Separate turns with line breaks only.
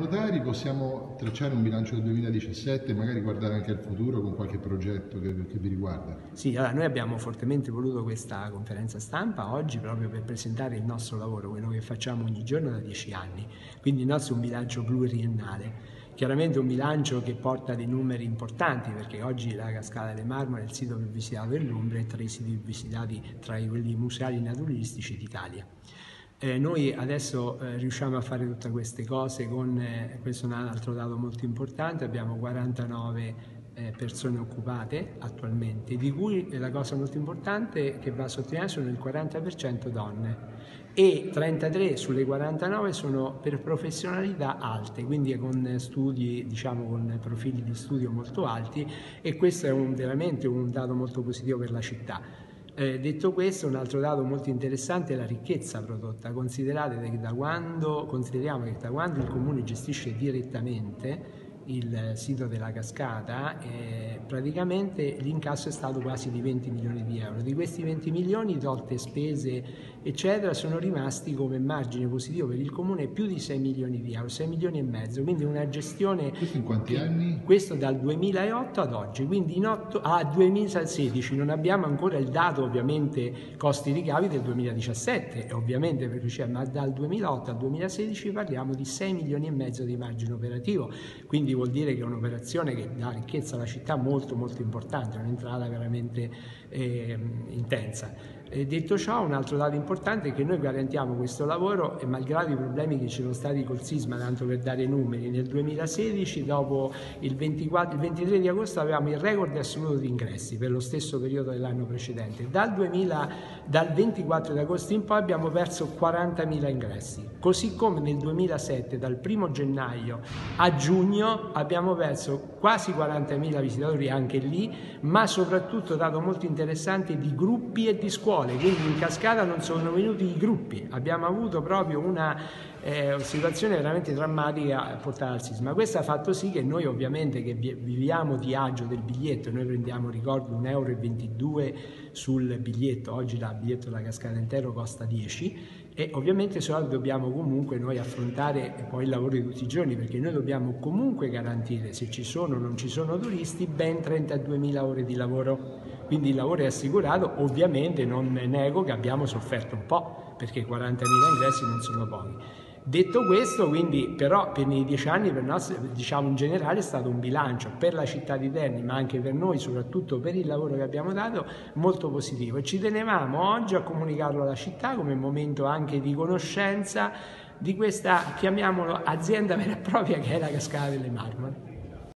Notari possiamo tracciare un bilancio del 2017 e magari guardare anche al futuro con qualche progetto che, che, vi riguarda?
Sì, allora noi abbiamo fortemente voluto questa conferenza stampa oggi proprio per presentare il nostro lavoro, quello che facciamo ogni giorno da dieci anni, quindi il nostro è un bilancio pluriennale. Chiaramente un bilancio che porta dei numeri importanti perché oggi la Cascata delle Marmore è il sito più visitato dell'Umbria e tra i siti più visitati tra quelli museali naturalistici d'Italia. Eh, noi adesso eh, riusciamo a fare tutte queste cose con, eh, questo è un altro dato molto importante, abbiamo 49 eh, persone occupate attualmente, di cui la cosa molto importante che va a sottolineare sono il 40% donne e 33 sulle 49 sono per professionalità alte, quindi con studi, diciamo con profili di studio molto alti e questo è un, veramente un dato molto positivo per la città. Eh, detto questo, un altro dato molto interessante è la ricchezza prodotta. Considerate che da quando, consideriamo che da quando il comune gestisce direttamente il sito della cascata, eh, praticamente l'incasso è stato quasi di 20 milioni di euro. Di questi 20 milioni, tolte spese eccetera, sono rimasti come margine positivo per il comune più di 6 milioni di euro, 6 milioni e mezzo, quindi una gestione...
Questo in quanti anni?
Questo dal 2008 ad oggi, quindi in 8, a 2016 non abbiamo ancora il dato ovviamente costi ricavi del 2017, ovviamente perché c'è, ma dal 2008 al 2016 parliamo di 6 milioni e mezzo di margine operativo, quindi vuol dire che è un'operazione che dà ricchezza alla città molto molto importante, un'entrata veramente eh, intensa. E detto ciò, un altro dato importante è che noi garantiamo questo lavoro e malgrado i problemi che ci sono stati col sisma, tanto per dare numeri, nel 2016 dopo il, 24, il 23 di agosto avevamo il record assoluto di ingressi per lo stesso periodo dell'anno precedente. Dal, 2000, dal 24 di agosto in poi abbiamo perso 40.000 ingressi, così come nel 2007 dal 1 gennaio a giugno abbiamo perso quasi 40.000 visitatori anche lì, ma soprattutto dato molto interessante di gruppi e di scuole scuole, quindi in cascata non sono venuti i gruppi, abbiamo avuto proprio una eh, situazione veramente drammatica portata al sisma. Questo ha fatto sì che noi ovviamente che viviamo di agio del biglietto, noi prendiamo, ricordo, 1,22 euro sul biglietto, oggi il biglietto della cascata intero costa 10 e ovviamente solo dobbiamo comunque noi affrontare poi il lavoro di tutti i giorni perché noi dobbiamo comunque garantire se ci sono o non ci sono turisti ben 32.000 ore di lavoro quindi il lavoro è assicurato ovviamente non nego che abbiamo sofferto un po' perché 40.000 ingressi non sono pochi Detto questo, quindi, però per i dieci anni per noi, diciamo in generale, è stato un bilancio per la città di Terni, ma anche per noi, soprattutto per il lavoro che abbiamo dato, molto positivo. E ci tenevamo oggi a comunicarlo alla città come momento anche di conoscenza di questa, chiamiamolo, azienda vera e propria che è la Cascata delle Marmore.